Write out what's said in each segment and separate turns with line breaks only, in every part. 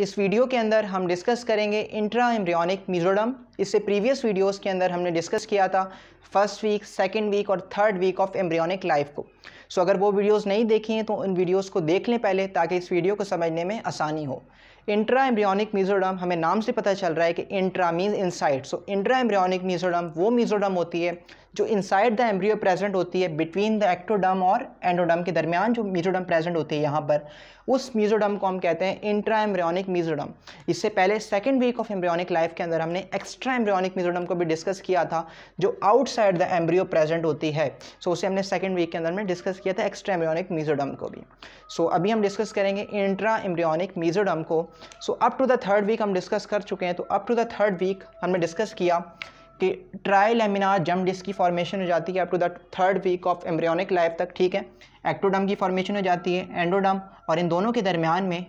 इस वीडियो के अंदर हम डिस्कस करेंगे इंट्रा एम्ब्रियोनिक मीजोडम इससे प्रीवियस वीडियोस के अंदर हमने डिस्कस किया था फ़र्स्ट वीक सेकंड वीक और third week of embryonic life को। सो so, अगर वो वीडियोस नहीं देखी हैं तो उन वीडियोस को देख लें पहले ताकि इस वीडियो को समझने में आसानी हो। इंट्रा एम्ब्रियोनिक मीजोडम हमें नाम से पता चल रहा है कि intra means inside so intra embryonic mesoderm वो मीजोडम होती है जो इनसाइड द एम्ब्रियो प्रेजेंट होती है बिटवीन द एक्टोडम और एंडोडम के दरमियान जो मीजोडम प्रेजेंट होती है यहाँ पर उस मीजोडम को हम कहते हैं इंट्रा एम्ब्रियोनिक मीजोडम इससे पहले second week of embryonic life के अंदर हमने एक्स्ट्रा एम्ब्रियोनिक मीजोडम को भी डिस्कस किया था जो आउटसाइड द एम्ब्रियो प्रेजेंट होती है। सो so, उसे हमने सेकेंड वीक के अंदर में डिस्कस किया था एक्स्ट्रा एम्ब्रियोनिक मीजोडम को भी। सो so, अभी हम डिस्कस करेंगे इंट्रा एम्ब्रियोनिक मीजोडम को। So up to the third week हम डिस्कस कर चुके हैं तो up to the third week हमने डिस्कस किया। कि ट्राई लेमिनार जम डिस्क की फॉर्मेशन हो जाती है up to the third week of embryonic life तक, ठीक है? एक्टोडम की फॉर्मेशन हो जाती है एंडोडम और इन दोनों के दरमियान में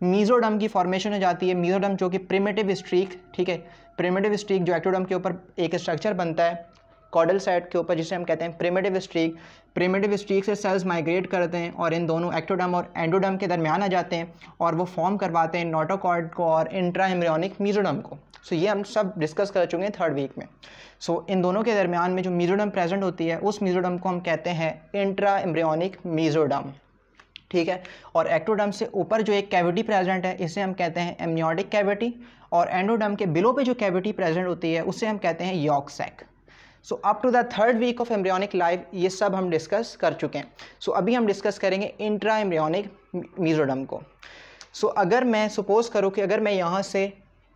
मीजोडम की फॉर्मेशन हो जाती है। मीजोडम जो कि प्रिमेटिव स्ट्रीक ठीक है? प्रिमेटिव स्ट्रीक जो एक्टोडम के ऊपर एक स्ट्रक्चर बनता है कॉडल साइड के ऊपर जिसे हम कहते हैं प्रिमेटिव स्ट्रीक प्रिमेटिव स्ट्रीक से सेल्स माइग्रेट करते हैं और इन दोनों एक्टोडम और एंडोडम के दरमियान आ जाते हैं और वो फॉर्म करवाते हैं नोटोकॉर्ड को और इंट्रा एम्ब्रियोनिक मीजोडम को। सो so, ये हम सब डिस्कस कर चुके हैं थर्ड वीक में। सो so, इन दोनों के दरमियान में जो मीजोडम प्रेजेंट होती है उस मीजोडम को हम कहते हैं इंट्रा एम्ब्रियोनिक मीजोडम ठीक है? और एक्टोडम से ऊपर जो एक कैविटी प्रेजेंट है इसे हम कहते हैं एमनियोटिक कैविटी और एंडोडम के बिलो पे जो कैविटी प्रेजेंट होती है उसे हम कहते हैं yolk sac so up to the third week of embryonic life ये सब हम डिस्कस कर चुके हैं। सो so, अभी हम डिस्कस करेंगे इंट्रा एम्ब्रियोनिक मीजोडम को। सो so, अगर मैं सपोज़ करूँ कि अगर मैं यहाँ से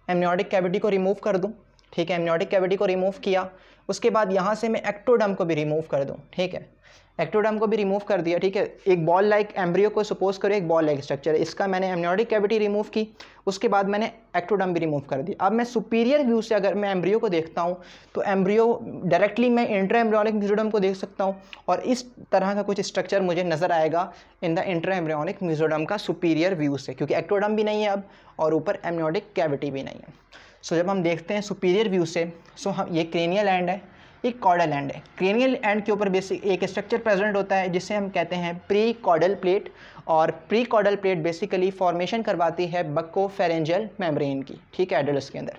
एमनियोटिक कैविटी को रिमूव कर दूँ ठीक है एमनियोटिक कैविटी को रिमूव किया, उसके बाद यहाँ से मैं एक्टोडम को भी रिमूव कर दूँ, ठीक है? एक्टोडम को भी रिमूव कर दिया, ठीक है? एक बॉल लाइक एम्ब्रियो को सपोज़ करो, एक बॉल लाइक स्ट्रक्चर है इसका मैंने एमनियोटिक कैविटी रिमूव की, उसके बाद मैंने एक्टोडम भी रिमूव कर दिया। अब मैं सुपीरियर व्यू से अगर मैं एम्ब्रियो को देखता हूँ तो एम्ब्रियो डायरेक्टली मैं इंट्रा एम्ब्रियोनिक म्यूजोडम को देख सकता हूँ, और इस तरह का कुछ स्ट्रक्चर मुझे नज़र आएगा in the intra embryonic mesoderm का सुपीरियर व्यू से, क्योंकि एक्टोडम भी नहीं है अब, और ऊपर एमनियोटिक कैविटी भी नहीं है। सो जब हम देखते हैं सुपीरियर व्यू से सो हम, ये क्रेनियल एंड है एक कॉडल एंड है। क्रेनियल एंड के ऊपर बेसिक एक स्ट्रक्चर प्रेजेंट होता है, जिसे हम कहते हैं प्री कॉडल प्लेट और pre chordal plate basically formation करवाती है बक्को फेरेंजल मेम्ब्रेन की, ठीक है एडल्ट के अंदर।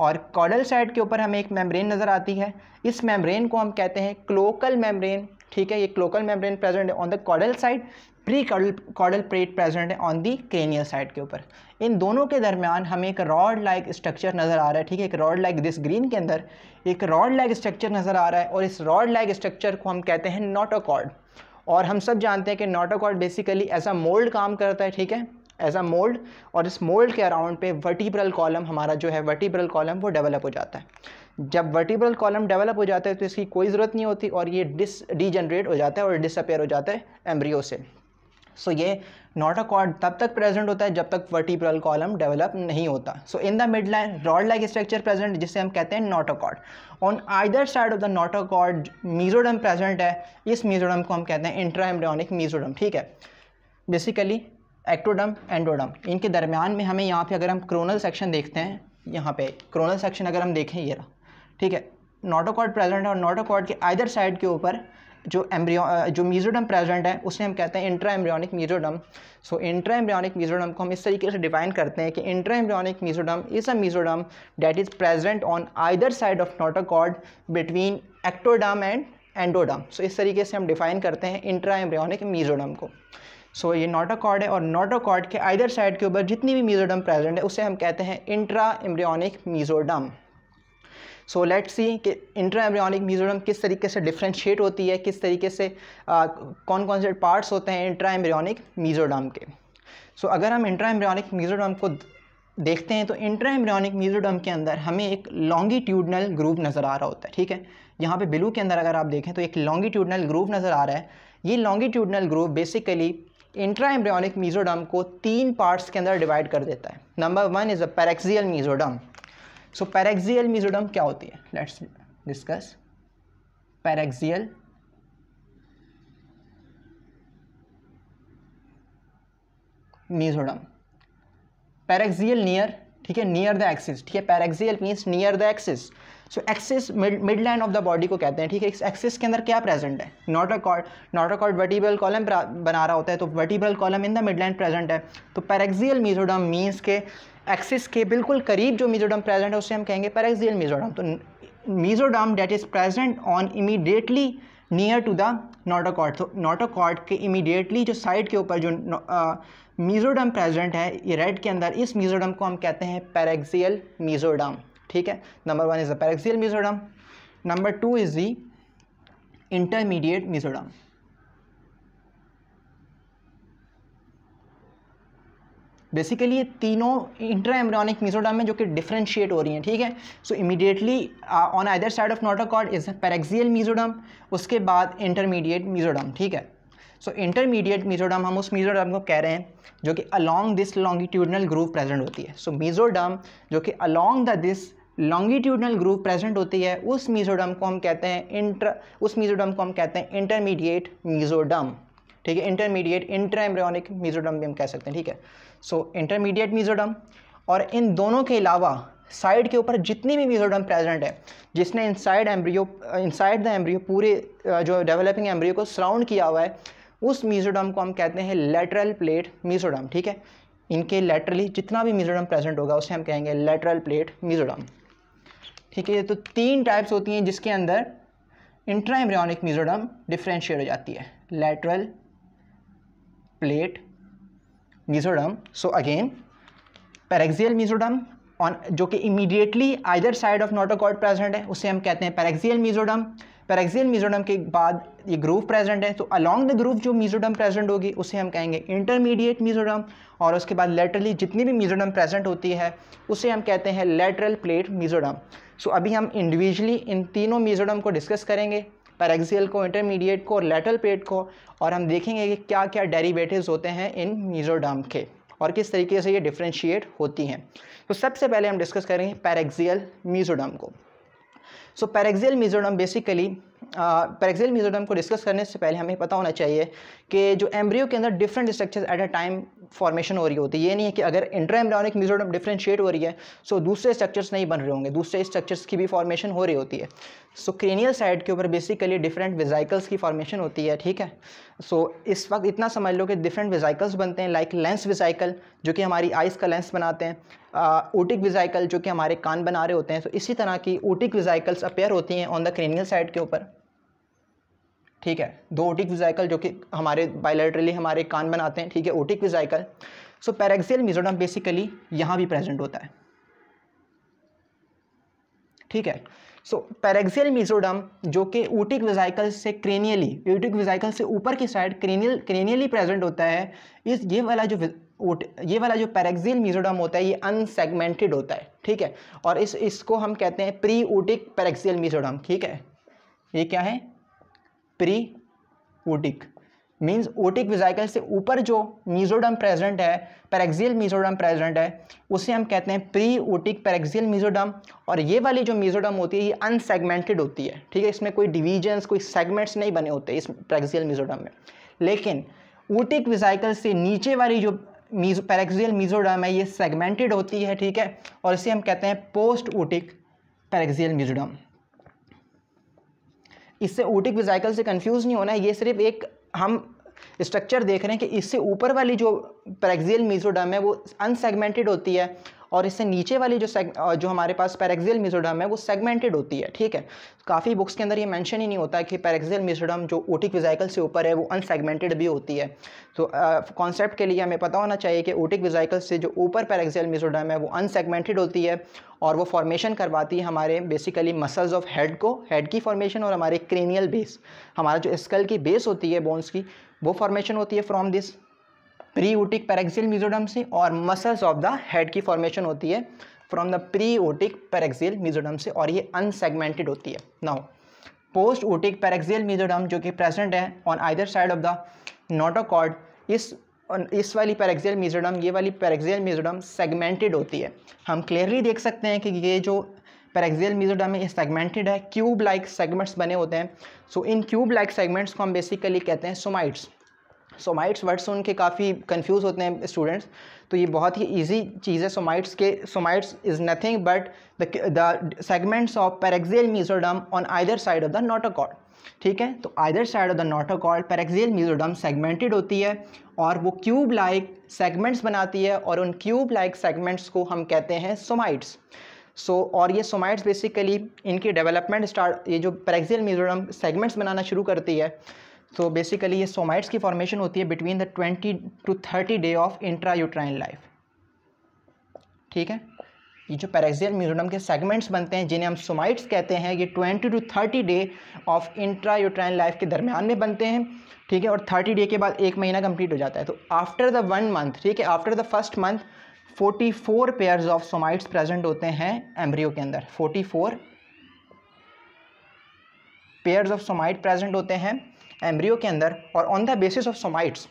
और कॉडल साइड के ऊपर हमें एक मेम्ब्रेन नज़र आती है। इस मेम्ब्रेन को हम कहते हैं क्लोकल मेम्ब्रेन ठीक है, ये क्लोकल मेम्ब्रेन प्रेजेंट है on the caudal side prechordal plate present है ऑन दी क्रेनियल साइड के ऊपर। इन दोनों के दरमियान हमें एक रॉड लाइक स्ट्रक्चर नज़र आ रहा है, ठीक है? एक रॉड लाइक दिस ग्रीन के अंदर, एक रॉड लाइक स्ट्रक्चर नज़र आ रहा है और इस रॉड लाइक स्ट्रक्चर को हम कहते हैं नोटोकॉर्ड और हम सब जानते हैं कि notochord basically as a mould काम करता है, ठीक है? एज अ मोल्ड और इस मोल्ड के अराउंड पे वर्टिब्रल कॉलम हमारा जो है वर्टिब्रल कॉलम वो डेवलप हो जाता है। जब वर्टिब्रल कॉलम डेवलप हो जाता है तो इसकी कोई ज़रूरत नहीं होती और ये डिस डीजनरेट हो जाता है और डिसअपेयर हो जाता है एम्ब्रियो से। सो ये नोटोकॉर्ड तब तक प्रेजेंट होता है जब तक वर्टिब्रल कॉलम डेवलप नहीं होता। So in the mid line rod like structure present जिसे हम कहते हैं notochord on either side of the notochord mesoderm present है। इस मीजोडम को हम कहते हैं इंट्रा एम्ब्रियोनिक मीजोडम ठीक है? बेसिकली एक्टोडम एंडोडम इनके दरमियान में हमें यहाँ पे अगर हम क्रोनल सेक्शन देखते हैं, यहाँ पे क्रोनल सेक्शन अगर हम देखें, ये रहा, ठीक है? नोटोकॉर्ड प्रेजेंट है और नोटोकॉर्ड के आइदर साइड के ऊपर जो एम्ब्रियो जो मीजोडम प्रेजेंट है उसे हम कहते हैं intra embryonic mesoderm so intra embryonic mesoderm को हम इस तरीके से डिफाइन करते हैं कि intra embryonic mesoderm is a mesoderm that is present on either side of notochord between ectoderm and endoderm so इस तरीके से हम डिफाइन करते हैं इंट्रा एम्ब्रियोनिक मीजोडम को. सो so, ये नोटोकॉर्ड है और नोटोकॉर्ड के आइदर साइड के ऊपर जितनी भी मीजोडम प्रेजेंट है उसे हम कहते हैं intra embryonic mesoderm so let see कि इंट्रा एम्ब्रियोनिक मीजोडम किस तरीके से डिफ्रेंशिएट होती है किस तरीके से आ, कौन कौन से पार्ट्स होते हैं इंट्रा एम्ब्रियोनिक मीजोडम के। सो so, अगर हम इंट्रा एम्ब्रियोनिक मीजोडम को देखते हैं तो इंट्रा एम्ब्रियोनिक मीजोडम के अंदर हमें एक लॉन्गिट्यूडनल ग्रूव नज़र आ रहा होता है ठीक है? यहाँ पे बिलू के अंदर अगर आप देखें तो एक लॉन्गिट्यूडनल ग्रूव नज़र आ रहा है। ये longitudinal groove basically intra embryonic mesoderm को तीन पार्ट्स के अंदर डिवाइड कर देता है। Number one is a paraxial mesoderm so paraxial mesoderm क्या होती है? Let's discuss paraxial mesoderm paraxial near ठीक है नियर द एक्सिस ठीक है paraxial means near the axis so axis mid line of the body को कहते हैं, ठीक है? इस एक्सिस के अंदर क्या प्रेजेंट है? Notochord notochord vertebral column बना रहा होता है तो vertebral column in the midline present है. तो पैरेक्सियल मीजोडम मीन्स के एक्सिस के बिल्कुल करीब जो मीजोडम प्रेजेंट है, उसे हम कहेंगे पैरेक्सियल मीजोडम तो mesoderm that is present on immediately near to the notochord तो नोटोकॉर्ड के इमीडिएटली जो साइड के ऊपर जो मीजोडम प्रेजेंट है, ये रेड के अंदर इस मीजोडम को हम कहते हैं पैरेक्सियल मीजोडम ठीक है? Number one is the paraxial mesoderm number two is the intermediate mesoderm basically ये तीनों इंटर एम्ब्रियोनिक मीजोडम में जो कि डिफ्रेंशिएट हो रही हैं ठीक है? So immediately on either side of notochord is paraxial mesoderm उसके बाद इंटरमीडिएट मीजोडम ठीक है? सो इंटरमीडिएट मीजोडम हम उस मीजोडम को कह रहे हैं जो कि along this longitudinal groove present होती है। सो so, जो कि along the this longitudinal groove present होती है उस मीजोडम को हम कहते हैं इंटर उस मीजोडम को हम कहते हैं इंटरमीडिएट मीजोडम ठीक है? इंटरमीडिएट इंटर एम्ब्रियोनिक मीजोडम भी हम कह सकते हैं ठीक है? सो इंटरमीडिएट मीजोडम और इन दोनों के अलावा साइड के ऊपर जितनी भी मीजोडम प्रेजेंट है, जिसने inside embryo inside the embryo पूरे जो डेवलपिंग एम्ब्रियो को सराउंड किया हुआ है, उस मीजोडम को हम कहते हैं लेटरल प्लेट मीजोडम ठीक है? इनके लेटरली जितना भी मीजोडम प्रेजेंट होगा, उसे हम कहेंगे लेटरल प्लेट मीजोडम ठीक है? तो तीन टाइप्स होती हैं जिसके अंदर इंट्रा एम्ब्रियोनिक मीजोडम डिफ्रेंशिएट हो जाती है। Lateral plate mesoderm so again paraxial mesoderm on जो कि immediately either side of notochord present है, उसे हम कहते हैं पैरेक्सियल मीजोडम पैरेक्सियल मीजोडम के बाद ये ग्रूव प्रेजेंट है तो अलॉन्ग द ग्रूव जो मीजोडम प्रेजेंट होगी, उसे हम कहेंगे इंटरमीडिएट मीजोडम और उसके बाद लेटरली जितनी भी मीजोडम प्रेजेंट होती है, उसे हम कहते हैं लेटरल प्लेट मीजोडम सो अभी हम इंडिविजुअली इन तीनों मीजोडम को डिस्कस करेंगे. पैरेक्सियल को इंटरमीडिएट को और लेटरल पेट को, और हम देखेंगे कि क्या क्या डेरिवेटिव्स होते हैं इन मीज़ोडाम के, और किस तरीके से ये डिफ्रेंशिएट होती हैं। तो सबसे पहले हम डिस्कस करेंगे पैरेक्सियल मीजोडाम को। So paraxial mesoderm basically paraxial mesoderm को डिस्कस करने से पहले हमें पता होना चाहिए कि जो एम्ब्रियो के अंदर different structures at a time formation हो रही होती है। ये नहीं है कि अगर इंटर एम्ब्रियोनिक मीजोडम डिफ्रेंशिएट हो रही है सो so दूसरे स्ट्रक्चर्स नहीं बन रहे होंगे दूसरे स्ट्रक्चर्स की भी फॉर्मेशन हो रही होती है। सो क्रेनियल साइड के ऊपर बेसिकली डिफरेंट विजाइकल्स की फॉर्मेशन होती है ठीक है? सो so, इस वक्त इतना समझ लो कि डिफरेंट विजाइकल्स बनते हैं लाइक लेंस विजाइकल जो कि हमारी आइज़ का लेंस बनाते हैं। ओटिक विजाइकल जो कि हमारे कान बना रहे होते हैं तो इसी तरह की ओटिक विजाइकल्स अपेयर होती हैं ऑन द क्रेनियल साइड के ऊपर। ठीक है? दो ओटिक विजाइकल जो कि हमारे बायोलेटरली हमारे कान बनाते हैं, ठीक है? Otic vesicle so paraxial mesoderm basically यहाँ भी प्रेजेंट होता है। ठीक है? सो पैरेक्सियल मिजोडम जो कि ऊटिक विजाइकल से क्रेनियली ऊटिक विजाइकल से ऊपर की साइड क्रेनियल क्रेनियली प्रेजेंट होता है, इस ये वाला जो ये वाला जो पैरेक्सियल मिजोडम होता है, ये अनसेगमेंटेड होता है, ठीक है? और इस, इसको हम कहते हैं प्री ऊटिक पैरेक्सियल मिजोडम ठीक है? ये क्या है? Pre otic means otic vesicle से ऊपर जो मीजोडम प्रेजेंट है, पैरेक्सियल मीजोडम प्रेजेंट है, उसे हम कहते हैं प्री ओटिक पैरेक्सियल मीजोडम और ये वाली जो मीजोडम होती है, ये अनसेगमेंटेड होती है, ठीक है? इसमें कोई डिवीजन्स कोई सेगमेंट्स नहीं बने होते इस पैरेक्सियल मीजोडम में। लेकिन ओटिक विजाइकल से नीचे वाली जो मीजो, पैरेक्सियल मीजोडम है, ये सेगमेंटेड होती है, ठीक है? और इसे हम कहते हैं पोस्ट ओटिक पैरेक्सियल मीजोडम इससे ओटिक विजाइकल से कंफ्यूज नहीं होना है, ये सिर्फ़ एक हम स्ट्रक्चर देख रहे हैं कि इससे ऊपर वाली जो पैरेक्सियल मीजोडम है, वो अनसेगमेंटेड होती है और इससे नीचे वाली जो सेग जो हमारे पास पैरेक्सियल मिजोडम है, वो सेगमेंटेड होती है, ठीक है? काफ़ी बुक्स के अंदर ये मेंशन ही नहीं होता है कि पैरेक्सियल मिजोडम जो ओटिक विजाइकल से ऊपर है, वो अनसेगमेंटेड भी होती है। तो कॉन्सेप्ट के लिए हमें पता होना चाहिए कि ओटिक विजाइकल से जो ऊपर पैरेक्सियल मिजोडम है, वो अनसेगमेंटेड होती है और वो फॉर्मेशन करवाती है हमारे बेसिकली मसल्स ऑफ़ हेड को हेड की फॉर्मेशन और हमारे क्रेनियल बेस हमारा जो स्कल की बेस होती है बोन्स की, वो फॉर्मेशन होती है from this pre otic paraxial mesoderm से और मसल्स ऑफ़ द हेड की फॉर्मेशन होती है from the pre otic paraxial mesoderm से और ये अनसेगमेंटेड होती है। Now post otic paraxial mesoderm जो कि प्रेजेंट है on either side of the notochord इस इस वाली पैरेक्सियल मिजोडम ये वाली पैरेक्सियल मिजोडम सेगमेंटेड होती है। हम क्लियरली देख सकते हैं कि ये जो पैरेक्सियल मिजोडम है, ये सेगमेंटेड है क्यूब लाइक सेगमेंट्स बने होते हैं। So in cube like segments को हम बेसिकली कहते हैं सोमाइट्स सोमाइट्स वर्ड सुन के काफ़ी कंफ्यूज होते हैं स्टूडेंट्स तो ये बहुत ही इजी चीज़ है सोमाइट्स के somites is nothing but the segments of paraxial mesoderm on either side of the notochord ठीक है? तो either side of the notochord paraxial mesoderm segmented होती है और वो क्यूब लाइक सेगमेंट्स बनाती है और उन क्यूब लाइक सेगमेंट्स को हम कहते हैं सोमाइट्स सो so, और ये सोमाइट्स बेसिकली इनकी डेवलपमेंट स्टार्ट ये जो पेरेक्सियल मीजोडम सेगमेंट्स बनाना शुरू करती है तो बेसिकली ये सोमाइट्स की फॉर्मेशन होती है between the twenty to thirty day of intra uterine life ठीक है? ये जो पैरेक्सियल म्यूजोडम के सेगमेंट्स बनते हैं, जिन्हें हम सोमाइट्स कहते हैं, ये twenty to thirty day of intra uterine life के दरमियान में बनते हैं। ठीक है? और थर्टी डे के बाद एक महीना कंप्लीट हो जाता है। तो आफ्टर द वन मंथ ठीक है? After the first month forty four pairs of somites present होते हैं एम्ब्रियो के अंदर। Forty four pairs of somite present होते हैं। एम्ब्रियो के अंदर और on the basis of somites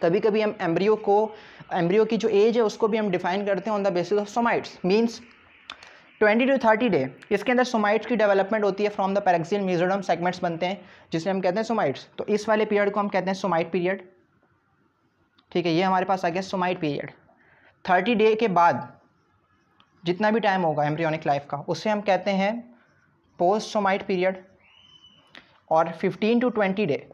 कभी कभी हम एम्ब्रियो को, एम्ब्रियो की जो एज है, उसको भी हम डिफाइन करते हैं on the basis of somites means twenty to thirty day इसके अंदर सोमाइट्स की डेवलपमेंट होती है from the paraxial mesoderm segments बनते हैं, जिसे हम कहते हैं सोमाइट्स तो इस वाले पीरियड को हम कहते हैं सोमाइट पीरियड ठीक है, ये हमारे पास आ गया सोमाइट पीरियड थर्टी डे के बाद जितना भी टाइम होगा एम्ब्रियोनिक लाइफ का, उसे हम कहते हैं पोस्ट सोमाइट पीरियड और 15 टू 20 डे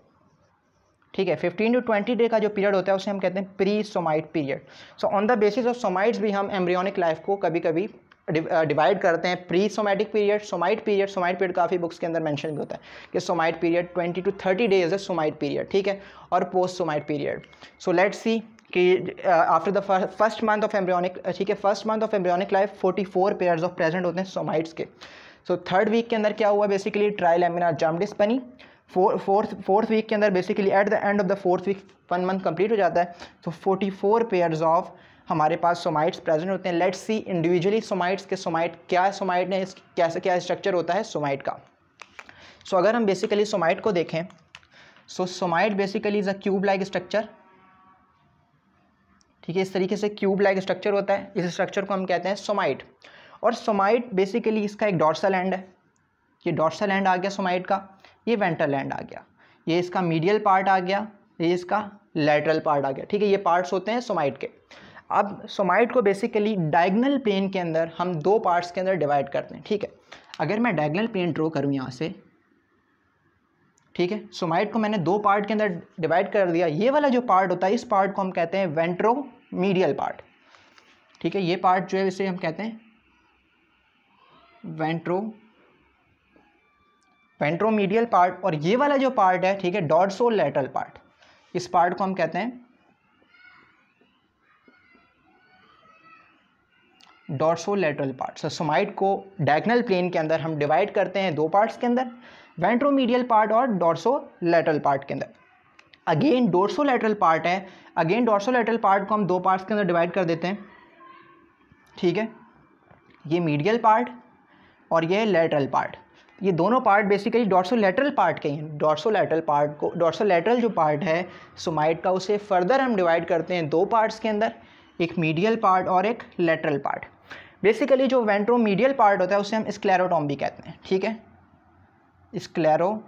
ठीक है 15 टू 20 डे का जो पीरियड होता है, उसे हम कहते हैं pre somite period so on the basis of somites भी हम एम्ब्रियोनिक लाइफ को कभी कभी डिवाइड करते हैं। Pre somatic period somite period somite period काफ़ी बुक्स के अंदर मेंशन भी होता है कि सोमाइट पीरियड 20 टू 30 डेज़ है सोमाइट पीरियड ठीक है? और post somite period so let's see कि after the first month of embryonic ठीक है first month of embryonic life 44 pairs of present होते हैं सोमाइट्स के। सो थर्ड वीक के अंदर क्या हुआ? बेसिकली ट्रायल एमिना जामडिस बनी फोर्थ फोर्थ वीक के अंदर basically at the end of the fourth week one month complete हो जाता है। तो फोर्टी फोर पेयर्स ऑफ़ हमारे पास सोमाइट्स प्रेजेंट होते हैं। लेट्स सी इंडिविजुअली सोमाइट्स के सोमाइट क्या सोमाइट ने कैसे क्या स्ट्रक्चर होता है सोमाइट का। सो so, अगर हम बेसिकली सोमाइट को देखें so somite basically is a cube like structure ठीक है इस तरीके से क्यूब लाइक स्ट्रक्चर होता है। इस स्ट्रक्चर को हम कहते हैं सोमाइट और सोमाइट बेसिकली इसका एक डॉर्सल एंड है। ये डॉर्सल एंड आ गया सोमाइट का, ये वेंटल एंड आ गया। ये इसका मीडियल पार्ट आ गया, ये इसका लेटरल पार्ट आ गया। ठीक है, ये पार्ट्स होते हैं सोमाइट के। अब सोमाइट को बेसिकली डायगनल प्लेन के अंदर हम दो पार्ट्स के अंदर डिवाइड करते हैं। ठीक है, अगर मैं डायगनल प्लेन ड्रॉ करूँ यहाँ से, ठीक है सोमाइट को मैंने दो पार्ट के अंदर डिवाइड कर दिया। ये वाला जो पार्ट होता है, इस पार्ट को हम कहते हैं वेंट्रो मीडियल पार्ट ठीक है, ये पार्ट जो है, इसे हम कहते हैं वेंट्रो वेंट्रोमीडियल पार्ट, और ये वाला जो पार्ट है, ठीक है डॉर्सो लेटरल पार्ट, इस पार्ट को हम कहते हैं डॉर्सो लेटरल पार्ट। सोमाइट को डायगनल प्लेन के अंदर हम डिवाइड करते हैं दो पार्ट्स के अंदर, वेंट्रोमीडियल पार्ट और डॉर्सो लेटरल पार्ट के अंदर। अगेन डोर्सो लेटरल पार्ट है। अगेन डॉर्सो लेटरल पार्ट को हम दो पार्ट्स के अंदर डिवाइड कर देते हैं, ठीक है? ये मीडियल पार्ट और ये लेटरल पार्ट ये दोनों पार्ट बेसिकली डॉर्सोलेटरल पार्ट के हैं. डॉर्सोलेटरल पार्ट को डॉर्सोलेटरल जो पार्ट है सोमाइट का उसे फर्दर हम डिवाइड करते हैं दो पार्ट्स के अंदर, एक मीडियल पार्ट और एक लेटरल पार्ट बेसिकली जो वेंट्रोमीडियल पार्ट होता है, उसे हम स्क्लेरोटॉम भी कहते हैं. ठीक है? स्क्लेरो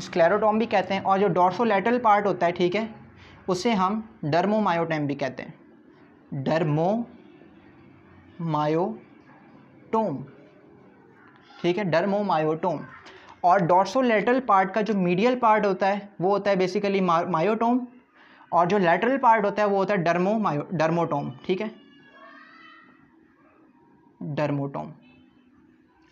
स्क्लेरोटॉम भी कहते हैं और जो डॉर्सोलेटरल पार्ट होता है, ठीक है, उसे हम डर्मोमायोटम भी कहते हैं. Dermo myotome. ठीक है, डर्मोमायोटोम। और डॉर्सोलेटरल पार्ट का जो मीडियल पार्ट होता है, वो होता है बेसिकली मायोटोम। और जो लेटरल पार्ट होता है, वो होता है डर्मो मायो डर्मोटोम। ठीक है? डर्मोटोम।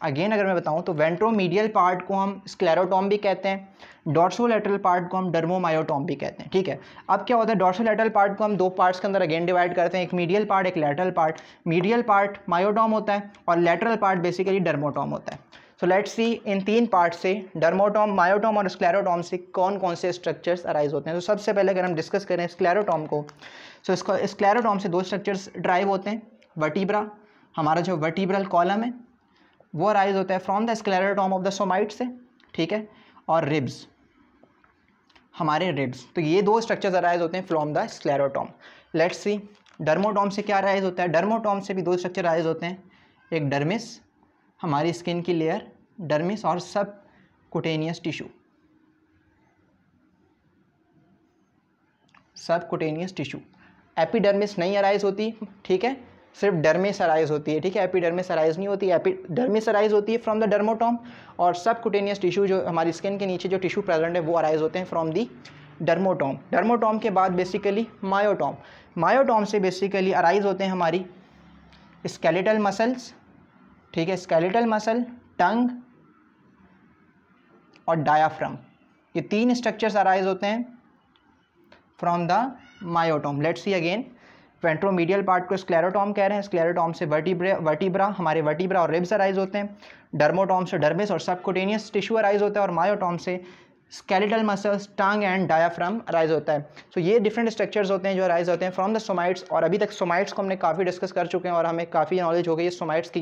अगेन अगर मैं बताऊँ तो वेंट्रोमीडियल पार्ट को हम स्क्लेरोटॉम भी कहते हैं डॉर्सोलेटरल पार्ट को हम डर्मोमायोटॉम भी कहते हैं ठीक है? अब क्या होता है डॉर्सोलेटरल पार्ट को हम दो पार्ट्स के अंदर अगेन डिवाइड करते हैं एक मीडियल पार्ट एक lateral part medial part myotome होता है और लेटरल पार्ट बेसिकली डर्मोटॉम होता है। सो लेट्स सी इन तीन पार्ट से डर्मोटॉम मायोटॉम और स्क्लेरोटॉम से कौन कौन से स्ट्रक्चर्स अराइज होते हैं। तो सबसे पहले अगर हम डिस्कस करें स्क्लेरोटॉम को सो so, इसको स्क्लेरोटॉम से दो स्ट्रक्चर्स ड्राइव होते हैं वर्टिब्रा हमारा जो वर्टिब्रल कॉलम है वो राइज होता है from the sclerotome of the somite से, ठीक है? और रिब्स हमारे रिब्स तो ये दो स्ट्रक्चर्स अराइज होते हैं from the sclerotome let's see dermatome से क्या राइज होता है? डर्मोटॉम से भी दो स्ट्रक्चर राइज होते हैं। एक डर्मिस हमारी स्किन की लेयर डर्मिस और subcutaneous tissue subcutaneous tissue epidermis नहीं अराइज होती, ठीक है? सिर्फ़ डर्मिस अराइज होती है, ठीक है? एपिडर्मिस अराइज नहीं होती एपिडर्मिस अराइज होती है फ्रॉम द डर्मोटॉम और सब कुटेनियस टिश्यू जो हमारी स्किन के नीचे जो टिश्यू प्रेजेंट है, वो अराइज होते हैं फ्रॉम दी डर्मोटॉम डर्मोटॉम के बाद बेसिकली मायोटॉम मायोटॉम से बेसिकली अराइज होते हैं हमारी स्केलेटल मसल्स ठीक है? स्केलेटल मसल टंग और डायाफ्रम ये तीन स्ट्रक्चर्स अराइज होते हैं from the myotome let's see again ventromedial part को स्क्लेरोटॉम कह रहे हैं। स्क्लेरोटॉम से वर्टिब्रा वर्टिब्रा हमारे वर्टिब्रा और रिब्स अराइज होते हैं। डर्मोटॉम से डर्मिस और सबकोटेनियस टिश्यू अराइज होता है और मायोटॉम से skeletal muscles tongue and diaphragm rise होता है। सो so, ये डिफरेंट स्ट्रक्चर्स होते हैं जो राइज होते हैं फ्रॉम द सोमाइट्स और अभी तक सोमाइट्स को हमने काफ़ी डिस्कस कर चुके हैं और हमें काफ़ी नॉलेज हो गई है सोमाइट्स की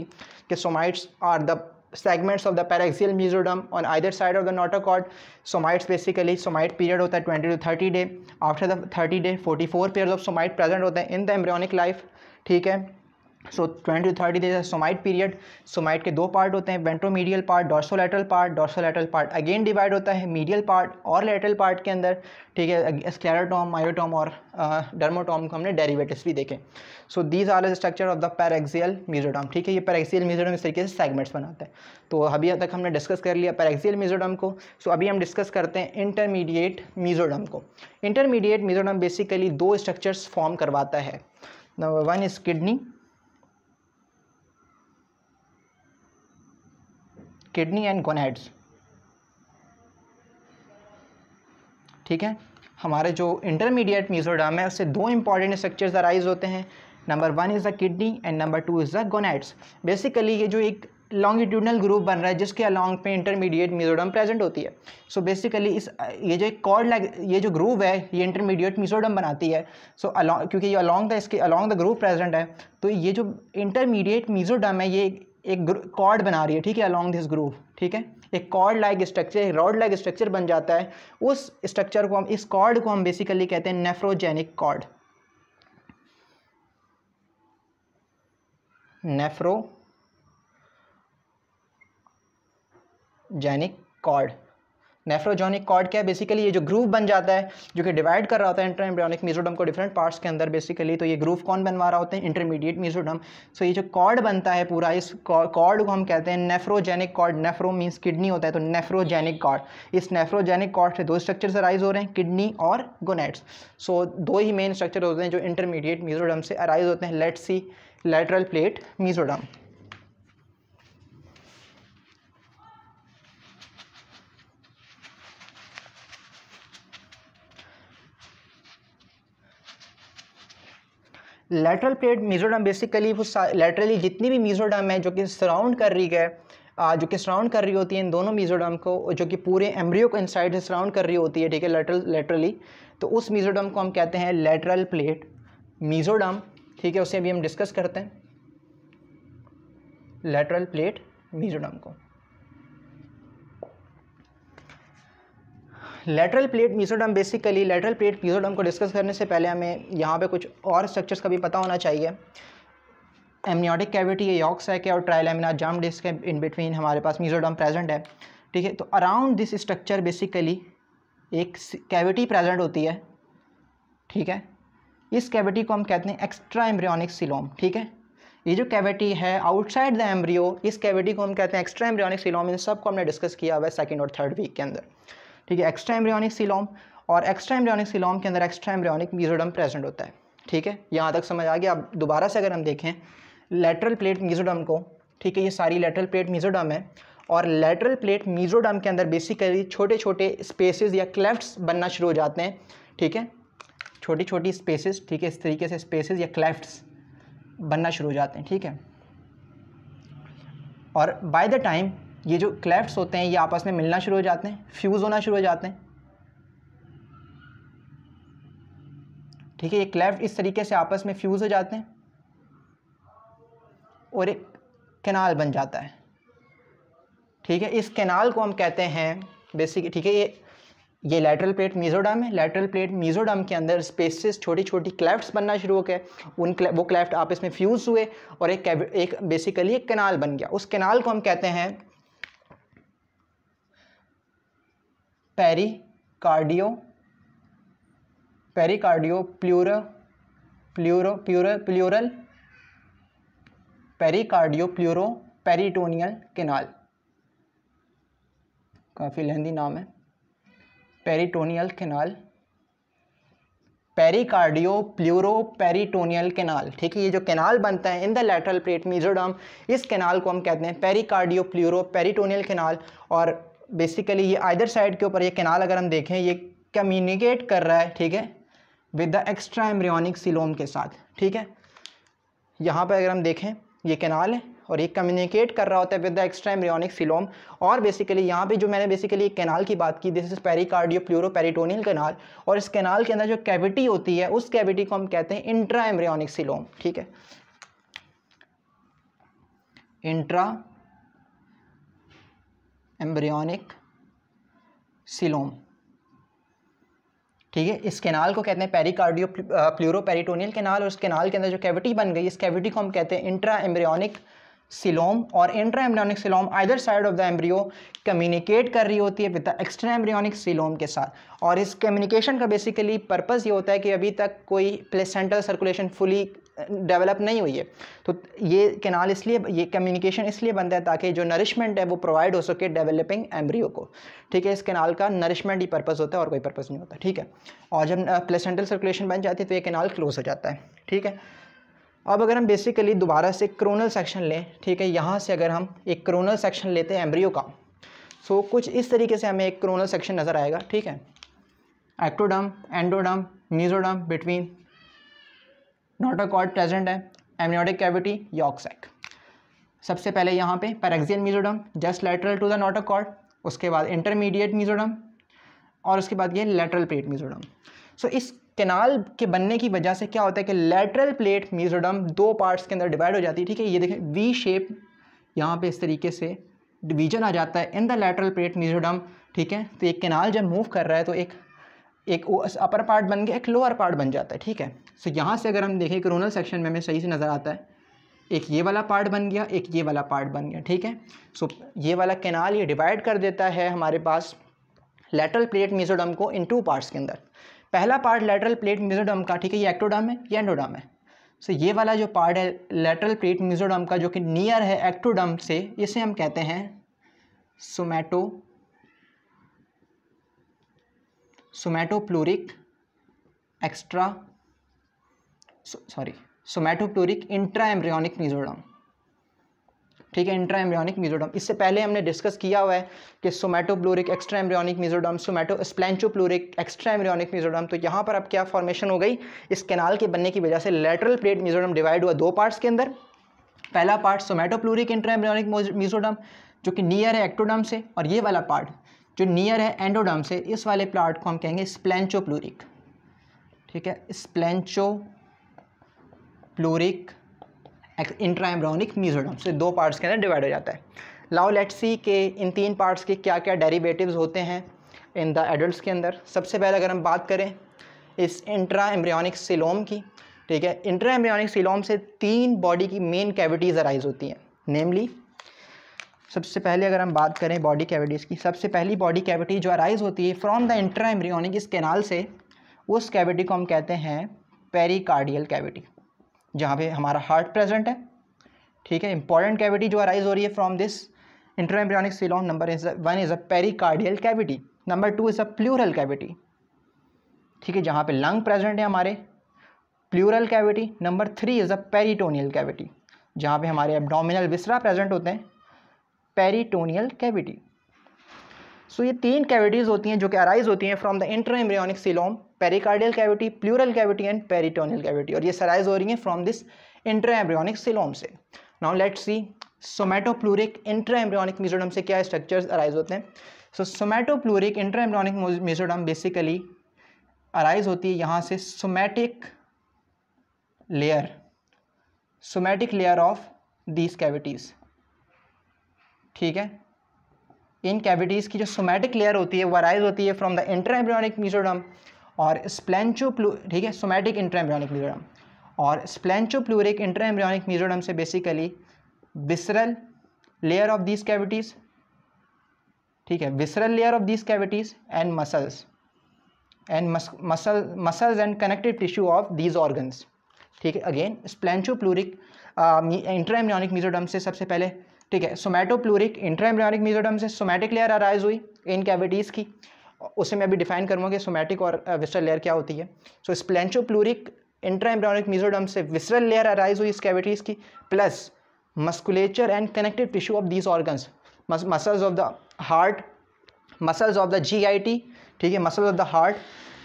कि somites are the segments of the paraxial mesoderm on either side of the notochord somites basically somite period hota है 20 to 30 day after the 30 day 44 pairs of somite present hote hain in the embryonic life ठीक है so twenty to thirty days somite period somite के दो part होते हैं ventromedial part dorsolateral part dorsolateral part again divide होता है medial part और lateral part के अंदर ठीक है स्क्लेरोटॉम मायोटॉम और डर्मोटॉम को हमने डेरिवेटिव्स भी देखे। So these are the structure of the paraxial mesoderm ठीक है ये पैरेक्सियल म्यूजोडम इस तरीके से सेगमेंट्स बनाते हैं। तो अभी तक हमने डिस्कस कर लिया पैरेक्सियल म्यूजोडम को सो so, अभी हम डिस्कस करते हैं इंटरमीडिएट म्यूजोडम को। इंटरमीडिएट म्यूजोडम बेसिकली दो स्ट्रक्चर्स फॉर्म करवाता है। Number one is kidney kidney and gonads ठीक है? हमारे जो इंटरमीडिएट म्यूजोडाम है, उससे दो इंपॉर्टेंट स्ट्रक्चर्स अराइज होते हैं। Number one is the kidney and number two is the gonads basically ये जो एक लॉन्गिट्यूडनल ग्रुप बन रहा है, जिसके अलॉन्ग पे इंटरमीडिएट म्यूजोडम प्रेजेंट होती है। सो so बेसिकली इस, ये जो एक कॉर्ड लाइक ये जो ग्रुप है, ये इंटरमीडिएट म्यूजोडम बनाती है। सो so अलॉन्ग क्योंकि ये अलॉन्ग द इसके अलॉन्ग द ग्रुप प्रेजेंट है तो ये जो इंटरमीडिएट म्यूजोडम है, ये एक कॉर्ड बना रही है, ठीक है अलॉन्ग दिस ग्रूव ठीक है? एक कॉर्ड लाइक स्ट्रक्चर एक रॉड लाइक स्ट्रक्चर बन जाता है। उस स्ट्रक्चर को हम, इस कॉर्ड को हम बेसिकली कहते हैं nephrogenic cord nephrogenic cord nephrogenic cord क्या है? बेसिकली ये जो ग्रूव बन जाता है, जो कि डिवाइड कर रहा होता है इंटरम्ब्रियोनिक म्यूजोडम को डिफरेंट पार्ट्स के अंदर बेसिकली तो ये ग्रूव कौन बनवा रहा होता है? इंटरमीडिएट म्यूजोडम सो ये जो कॉर्ड बनता है पूरा, इस कॉर्ड को हम कहते हैं nephrogenic cord. Nephro means kidney होता है तो नेफ्रोजेनिक कॉर्ड. इस नेफ्रोजेनिक कॉर्ड से दो स्ट्रक्चर्स अराइज हो रहे हैं किडनी और गोनेट्स सो दो ही मेन स्ट्रक्चर होते हैं जो इंटरमीडिएट म्यूजोडम से अराइज होते हैं. Let see lateral plate mesoderm lateral plate mesoderm basically वो लेटरली जितनी भी मीजोडम है जो कि सराउंड कर रही है जो कि सराउंड कर रही होती है इन दोनों मीजोडम को, जो कि पूरे एम्ब्रियो को इनसाइड से सराउंड कर रही होती है, ठीक है लेटरल लेटरली तो उस मीजोडम को हम कहते हैं लेटरल प्लेट मीजोडम ठीक है, उसे अभी हम डिस्कस करते हैं। लेटरल प्लेट मीजोडम को। Lateral plate mesoderm basically lateral plate mesoderm को डिस्कस करने से पहले हमें यहाँ पे कुछ और स्ट्रक्चर्स का भी पता होना चाहिए। एमनियोटिक कैविटी है यॉक्स है और ट्राइलेमिना जम डिस्क है इन बिटवीन हमारे पास मीजोडम प्रेजेंट है। ठीक है तो अराउंड दिस स्ट्रक्चर बेसिकली एक कैविटी प्रेजेंट होती है। ठीक है, इस कैविटी को हम कहते हैं एक्स्ट्रा एम्ब्रियोनिक सिलोम ठीक है, ये जो कैविटी है आउटसाइड द एम्ब्रियो इस कैविटी को हम कहते हैं एक्स्ट्रा एम्ब्रियोनिक सिलोम इन सबको हमने डिस्कस किया हुआ है सेकेंड और थर्ड वीक के अंदर। ठीक है एक्स्ट्रा एम्ब्रियोनिक सिलोम और एक्स्ट्रा एम्ब्रियोनिक सिलोम के अंदर एक्स्ट्रा एम्ब्रियोनिक मीजोडम प्रेजेंट होता है, ठीक है? यहाँ तक समझ आ गया। अब दोबारा से अगर हम देखें लेटरल प्लेट मीजोडम को, ठीक है, ये सारी लेटरल प्लेट मीजोडम है और लेटरल प्लेट मीजोडम के अंदर बेसिकली छोटे छोटे स्पेसेस या क्लेफ्ट्स बनना शुरू हो जाते हैं, ठीक है? छोटी छोटी स्पेसेस ठीक है, इस तरीके से स्पेसेस या क्लेफ्ट्स बनना शुरू हो जाते हैं, ठीक है? और बाय द टाइम ये जो क्लेफ्ट्स होते हैं, ये आपस में मिलना शुरू हो जाते हैं फ्यूज़ होना शुरू हो जाते हैं। ठीक है, ये क्लेफ्ट इस तरीके से आपस में फ्यूज़ हो जाते हैं और एक कैनाल बन जाता है। ठीक है, इस कैनाल को हम कहते हैं बेसिक ठीक है, ये ये लेटरल प्लेट मीजोडम है। लेटरल प्लेट मीजोडम के अंदर स्पेसिस छोटी छोटी क्लेफ्ट्स बनना शुरू हो गए। उन वो क्लेफ्ट आपस में फ्यूज़ हुए और एक एक बेसिकली एक कैनाल बन गया। उस कैनाल को हम कहते हैं pericardio pericardio, pleuro pleuro pure pleural, pericardio, pleuro, peritoneal canal. काफ़ी लेंदी नाम है। Peritoneal canal, pericardio, pleuro, peritoneal canal. ठीक है, ये जो केनाल बनता है, in the lateral plate mesoderm इस केनाल को हम कहते हैं पेरिकार्डियो, प्लूरो, पेरिटोनियल केनाल, और बेसिकली ये आइदर साइड के ऊपर ये केनाल अगर हम देखें, ये कम्युनिकेट कर रहा है, ठीक है with the extra embryonic coelom के साथ, ठीक है? यहाँ पर अगर हम देखें, ये केनाल है और ये कम्युनिकेट कर रहा होता है with the extra embryonic coelom और बेसिकली यहाँ पे जो मैंने बेसिकली एक कैनाल की बात की this is pericardio pleuro peritoneal canal और इस कैनाल के अंदर जो कैविटी होती है, उस कैविटी को हम कहते हैं इंट्रा एम्ब्रियोनिक सिलोम ठीक है? Intra embryonic coelom. ठीक है, इस कैनाल को कहते हैं पेरिकार्डियो प्लूरो पेरिटोनियल कैनाल और इस कैनाल के अंदर जो कैविटी बन गई, इस कैविटी को हम कहते हैं इंट्रा एम्ब्रियोनिक सिलोम और intra embryonic coelom either side of the embryo communicate कर रही होती है with the extra embryonic coelom के साथ। और इस कम्युनिकेशन का बेसिकली पर्पज़ ये होता है कि अभी तक कोई प्लेसेंटल सर्कुलेशन फुली डेवलप नहीं हुई है। तो ये कैनाल इसलिए, ये कम्युनिकेशन इसलिए बनता है ताकि जो नरिशमेंट है वो प्रोवाइड हो सके डेवलपिंग एम्ब्रियो को। ठीक है, इस कैनाल का नरिशमेंट ही पर्पज़ होता है और कोई पर्पज़ नहीं होता। ठीक है, और जब प्लेसेंटल सर्कुलेशन बन जाती है तो ये कैनाल क्लोज हो जाता है। ठीक है, अब अगर हम बेसिकली दोबारा से क्रोनल सेक्शन लें, ठीक है, यहाँ से अगर हम एक क्रोनल सेक्शन लेते हैं एम्ब्रियो का सो कुछ इस तरीके से हमें एक क्रोनल सेक्शन नज़र आएगा। ठीक है ectoderm endoderm mesoderm between notochord present है. एमनियोटिक कैविटी यॉक्सैक सबसे पहले यहाँ पे paraxial mesoderm just lateral to the notochord उसके बाद इंटरमीडिएट मीजोडम और उसके बाद ये लेटरल प्लेट मीजोडम सो इस कैनाल के बनने की वजह से क्या होता है कि लेटरल प्लेट मीजोडम दो पार्ट्स के अंदर डिवाइड हो जाती है, ठीक है? ये देखें वी शेप यहाँ पे इस तरीके से डिवीज़न आ जाता है in the lateral plate mesoderm ठीक है? तो एक कैनाल जब मूव कर रहा है तो एक एक अपर पार्ट बन गया एक लोअर पार्ट बन जाता है ठीक है? सो so, यहाँ से अगर हम देखें क्रोनल सेक्शन में हमें सही से नज़र आता है एक ये वाला पार्ट बन गया एक ये वाला पार्ट बन गया ठीक है? सो so, ये वाला कैनाल ये डिवाइड कर देता है हमारे पास लेटरल प्लेट मीजोडम को इन टू पार्ट्स के अंदर। पहला पार्ट लेटरल प्लेट मिजोडम का ठीक है ये एक्टोडम है ये एंडोडम है। सो so, ये वाला जो पार्ट है लेटरल प्लेट मिजोडम का जो कि नियर है एक्टोडम से इसे हम कहते हैं somato somatopleuric extra sorry somatopleuric intra embryonic mesoderm ठीक है इंट्रा एम्ब्रियोनिक मीजोडम इससे पहले हमने डिस्कस किया हुआ है कि somatopleuric extra embryonic mesoderm somato splanchnopleuric extra embryonic mesoderm तो यहाँ पर अब क्या फॉर्मेशन हो गई? इस कैनाल के बनने की वजह से लेटरल प्लेट मीजोडम डिवाइड हुआ दो पार्ट्स के अंदर। पहला part somatopleuric intra embryonic mesoderm जो कि नियर है एक्टोडम से, और ये वाला पार्ट जो नियर है एंडोडम से, इस वाले प्लाट को हम कहेंगे स्प्लेंचोप्लूरिक ठीक है? स्प्लेंचो प्लूरिक इंट्राएम्ब्रोनिक म्यूजोडम से दो पार्ट्स के अंदर डिवाइड हो जाता है। लाओ लेट्स सी के इन तीन पार्ट्स के क्या क्या डेरिवेटिव्स होते हैं इन द एडल्ट के अंदर। सबसे पहले अगर हम बात करें इस इंट्रा एम्ब्रियोनिक सिलोम की, ठीक है? इंट्रा एम्ब्रियोनिक सिलोम से तीन बॉडी की मेन कैविटीज़ अराइज होती हैं नेमली सबसे पहले अगर हम बात करें बॉडी कैविटीज़ की, सबसे पहली बॉडी कैविटी जो अराइज होती है फ्रॉम द इंट्रा एम्ब्रियोनिक इस कैनाल से, उस कैविटी को हम कहते हैं पेरिकार्डियल कैविटी जहाँ पे हमारा हार्ट प्रेजेंट है। ठीक है? इंपॉर्टेंट कैविटी जो अराइज हो रही है from this intraembryonic coelom number is one is a pericardial cavity number two is a pleural cavity ठीक है? जहाँ पे लंग प्रेजेंट है हमारे pleural cavity number three is a peritoneal cavity जहाँ पे हमारे एब्डोमिनल विसरा प्रेजेंट होते हैं। पेरिटोनियल कैविटी सो ये तीन कैविटीज़ होती हैं जो कि अराइज होती हैं from the inter embryonic coelom pericardial cavity pleural cavity and peritoneal cavity और ये सराइज हो रही हैं from this inter embryonic coelom से. Now let see somatopleuric inter embryonic mesoderm से क्या स्ट्रक्चर्स अराइज होते हैं. So somatopleuric inter embryonic mesoderm basically arise होती है यहाँ से somatic layer somatic layer of these cavities ठीक है? इन कैविटीज़ की जो सोमैटिक लेयर होती है, वो अराइज होती है फ्रॉम द इंट्राएम्ब्रियोनिक मीजोडम और स्प्लेंचोप्लू ठीक है? सोमैटिक इंट्राएम्ब्रियोनिक मीजोडम और स्प्लेंचो प्लूरिक इंट्राएम्ब्रियोनिक मीजोडम से basically visceral layer of these cavities ठीक है? Visceral layer of these cavities and muscles and muscle muscles and connective tissue of these organs ठीक है? Again स्प्लेंचो प्लूरिक इंट्राइम्योनिक mesoderm से सबसे पहले ठीक है सोमैटोप्लूरिक इंट्राइम्योनिक मीजोडम से सोमैटिक लेयर अराइज हुई इन कैविटीज़ की। उसे मैं अभी डिफाइन करूँगा कि सोमैटिक और विस्टल लेयर क्या होती है। सो स्प्लेंचोप्लूरिक इंट्राइम्ब्रोनिक मीजोडम से विसरल लेयर अराइज हुई इस कैविटीज़ की plus musculature and connective tissue of these organs muscles of the heart muscles of the G I T ठीक है muscles of the heart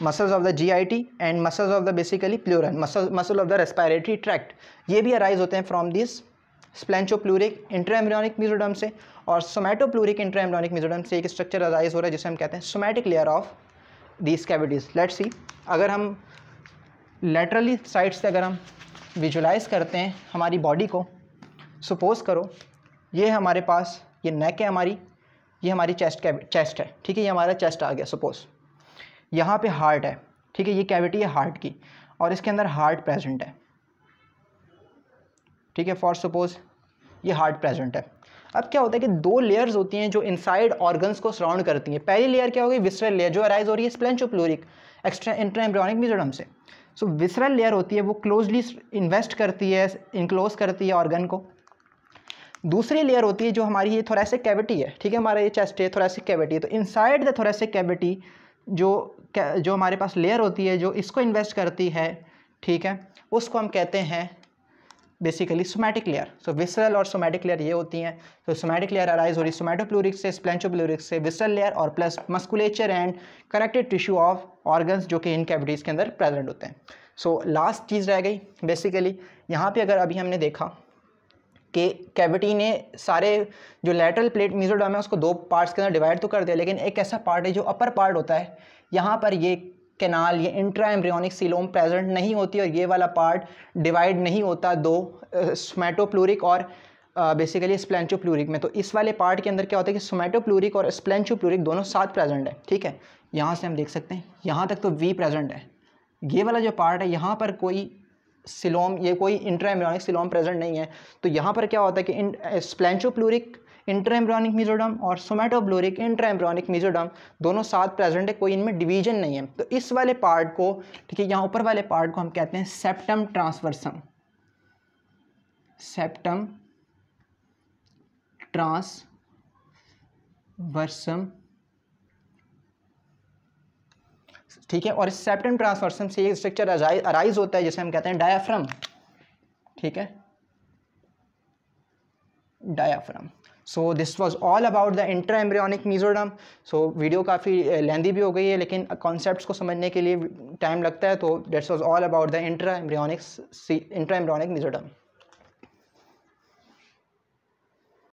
muscles of the G I T and muscles of the basically pleural muscle muscle of the respiratory tract ये भी arise होते हैं from this splanchnopleuric intraembryonic mesoderm से और सोमैटोप्लूरिक intraembryonic mesoderm से एक स्ट्रक्चर अराइज हो रहा है, जिसे हम कहते हैं somatic layer of these cavities let's see अगर हम लेटरली साइड से अगर हम विजुलाइज करते हैं हमारी बॉडी को सपोज़ करो, ये हमारे पास, ये नेक है हमारी, ये हमारी चेस्ट चेस्ट है, ठीक है, ये हमारा चेस्ट आ गया सपोज़ यहाँ पे हार्ट है, ठीक है, ये कैविटी है हार्ट की और इसके अंदर हार्ट प्रेजेंट है. ठीक है फॉर सपोज़ ये हार्ट प्रेजेंट है। अब क्या होता है कि दो लेयर्स होती हैं जो इनसाइड ऑर्गन्स को सराउंड करती हैं। पहली लेयर क्या होगी? विसरल लेयर जो अराइज हो रही है स्प्लेंचोप्लूरिक एक्स्ट्रा इंट्राएम्ब्रियोनिक मिजोडम से। सो so, विसरल लेयर होती है वो क्लोजली इन्वेस्ट करती है इनक्लोज करती है ऑर्गन को। दूसरी लेयर होती है जो हमारी ये थोरेसिक कैविटी है ठीक है हमारा ये चेस्ट है थोरेसिक कैविटी है। तो इनसाइड द थोरेसिक कैविटी जो जो हमारे पास लेयर होती है जो इसको इन्वेस्ट करती है ठीक है उसको हम कहते हैं basically somatic layer so visceral और सोमैटिक लेयर ये होती हैं। तो सोमैटिक लेयर अराइज हो रही सोमैटोप्लूरिक से स्प्लेंचोप्लूरिक से विसरल लेयर और plus musculature and connected tissue of organs जो कि इन कैविटीज़ के अंदर प्रेजेंट होते हैं। सो लास्ट चीज़ रह गई बेसिकली यहाँ पे अगर अभी हमने देखा कि कैविटी ने सारे जो लेटरल प्लेट मीजोडर्म है उसको दो पार्ट्स के अंदर डिवाइड तो कर दिया, लेकिन एक ऐसा पार्ट है जो अपर पार्ट होता है। यहाँ पर ये कैनाल ये इंट्रा एम्ब्रियोनिक सिलोम प्रेजेंट नहीं होती और ये वाला पार्ट डिवाइड नहीं होता दो स्मैटोप्लूरिक और बेसिकली स्प्लेंचोप्लूरिक में। तो इस वाले पार्ट के अंदर क्या होता है कि स्मैटोप्लूरिक और स्प्लेंचोप्लूरिक दोनों साथ प्रेजेंट है, ठीक है? यहाँ से हम देख सकते हैं, यहाँ तक तो वी प्रेजेंट है। ये वाला जो पार्ट है, यहाँ पर कोई सिलोम ये कोई इंट्रा एम्ब्रियोनिक सिलोम प्रेजेंट नहीं है। तो यहाँ पर क्या होता है कि स्प्लेंचोप्लूरिक इंट्राएम्ब्रॉनिक मीजोडम और सोमेटोब्लोरिक इंट्राएम्ब्रॉनिक मीजोडम दोनों साथ प्रेजेंट है, कोई इनमें डिवीज़न नहीं है। तो इस वाले पार्ट को, ठीक है, यहाँ ऊपर वाले पार्ट को हम कहते हैं सेप्टम ट्रांसवर्सम सेप्टम ट्रांसवर्सम ठीक है, और इस सेप्टम ट्रांसवर्सम से एक स्ट्रक्चर अराइज होता है, जिसे हम कहते हैं डायाफ्रम ठीक है? Diaphragm so this was all about the intra embryonic mesoderm so video काफ़ी लेंदी भी हो गई है, लेकिन कॉन्सेप्ट को समझने के लिए टाइम लगता है तो this was all about the intra embryonic intra embryonic mesoderm